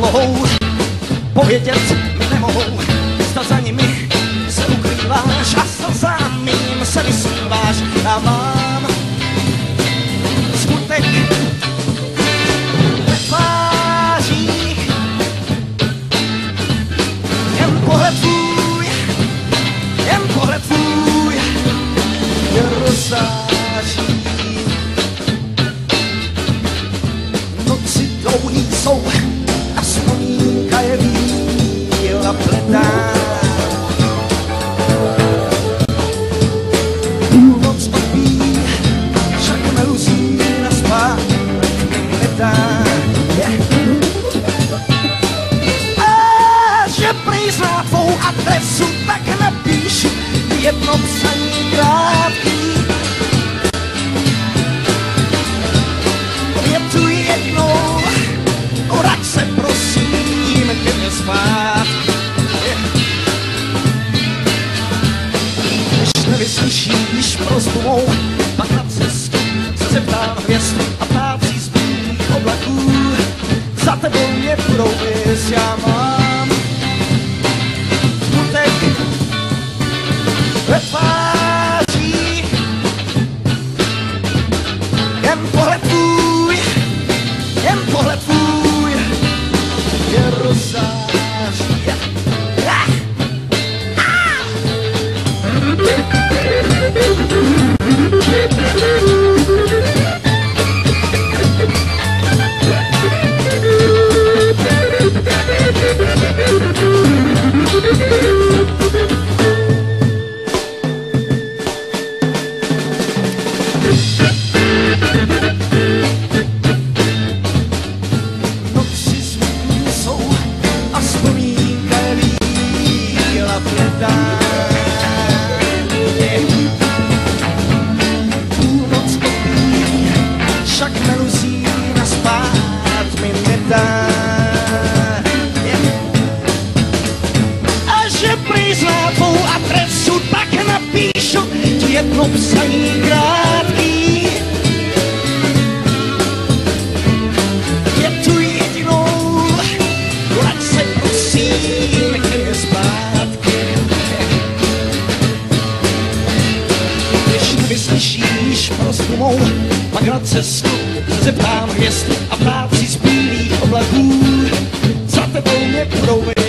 obsluhou povědět nemohou. voltar. uslyšíš prozbou, pak na cestu se ptám hvězd a ptácí zbylých oblaků. Za tebou je prověz, já mám smutek ve co ti jedno psaní krátký. Je tu jedinou, ať se prosím ke mě zpátky. Když nevyslyšíš prosbu mou, pak na cestu se zeptám hvězd a práci zbílých oblaků za tebou mě proudí.